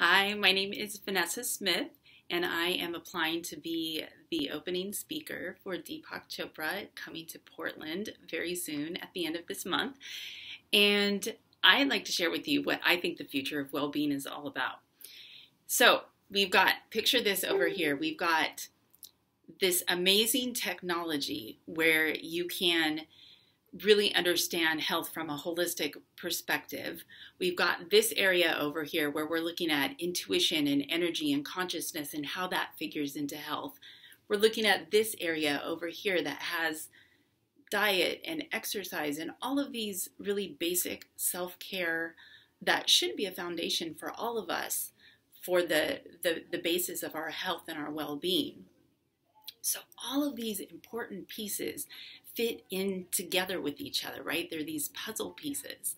Hi, my name is Vanessa Smith, and I am applying to be the opening speaker for Deepak Chopra coming to Portland very soon at the end of this month. And I'd like to share with you what I think the future of well being is all about. So, we've got, picture this over here, we've got this amazing technology where you can really understand health from a holistic perspective. We've got this area over here where we're looking at intuition and energy and consciousness and how that figures into health. We're looking at this area over here that has diet and exercise and all of these really basic self care that should be a foundation for all of us for the, the, the basis of our health and our well being. So, all of these important pieces fit in together with each other, right? They're these puzzle pieces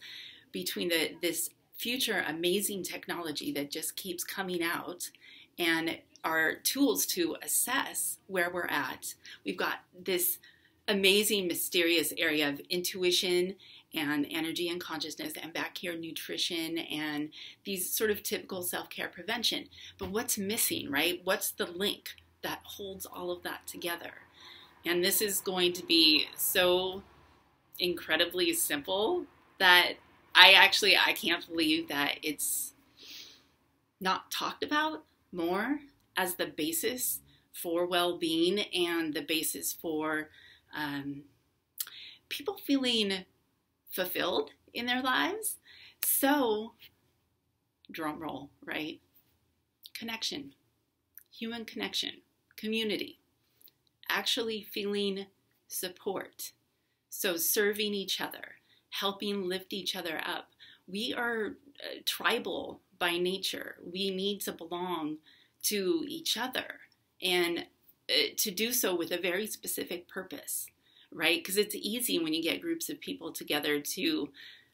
between the, this future amazing technology that just keeps coming out and our tools to assess where we're at. We've got this amazing, mysterious area of intuition and energy and consciousness, and back here, nutrition and these sort of typical self care prevention. But what's missing, right? What's the link that holds all of that together? And this is going to be so incredibly simple that I actually I can't believe that it's not talked about more as the basis for well-being and the basis for um, people feeling fulfilled in their lives. So, drum roll, right? Connection, human connection, community actually feeling support. So, serving each other, helping lift each other up. We are uh, tribal by nature. We need to belong to each other and uh, to do so with a very specific purpose, right? Because it's easy when you get groups of people together to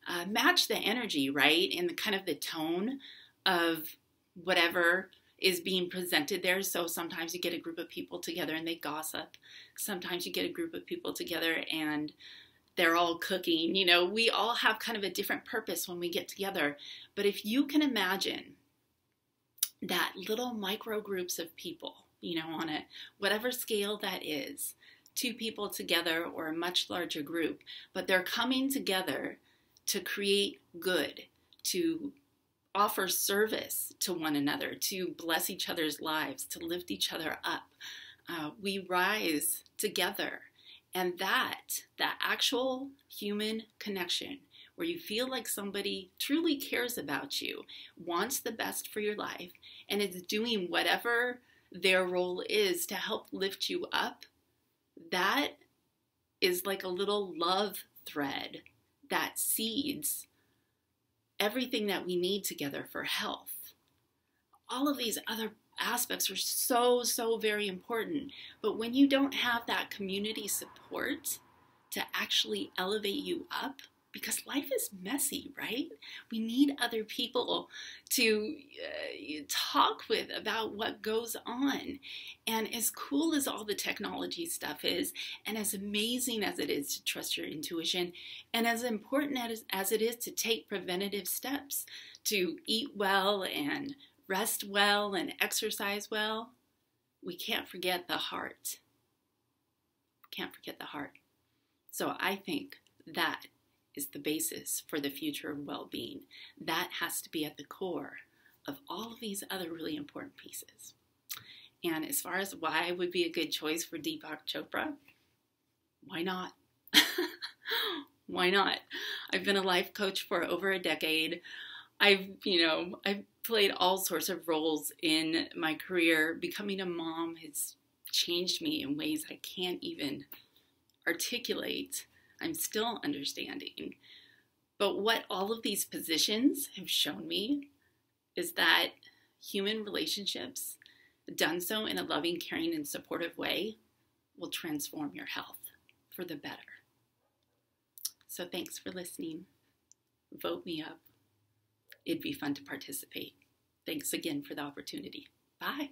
uh, match the energy, right? And the kind of the tone of whatever is being presented there. So sometimes you get a group of people together and they gossip. Sometimes you get a group of people together and they're all cooking. You know, we all have kind of a different purpose when we get together. But if you can imagine that little micro groups of people, you know, on a whatever scale that is, two people together or a much larger group, but they're coming together to create good, to offer service to one another, to bless each other's lives, to lift each other up. Uh, we rise together. And that, that actual human connection, where you feel like somebody truly cares about you, wants the best for your life, and is doing whatever their role is to help lift you up, that is like a little love thread that seeds everything that we need together for health. All of these other aspects are so, so very important. But when you don't have that community support to actually elevate you up, because life is messy, right? We need other people to uh, talk with about what goes on. And as cool as all the technology stuff is, and as amazing as it is to trust your intuition, and as important as, as it is to take preventative steps to eat well and rest well and exercise well, we can't forget the heart. Can't forget the heart. So I think that is the basis for the future of well being. That has to be at the core of all of these other really important pieces. And as far as why would be a good choice for Deepak Chopra, why not? why not? I've been a life coach for over a decade. I've, you know, I've played all sorts of roles in my career. Becoming a mom has changed me in ways I can't even articulate. I'm still understanding. But what all of these positions have shown me is that human relationships, done so in a loving, caring, and supportive way, will transform your health for the better. So thanks for listening. Vote me up. It'd be fun to participate. Thanks again for the opportunity. Bye.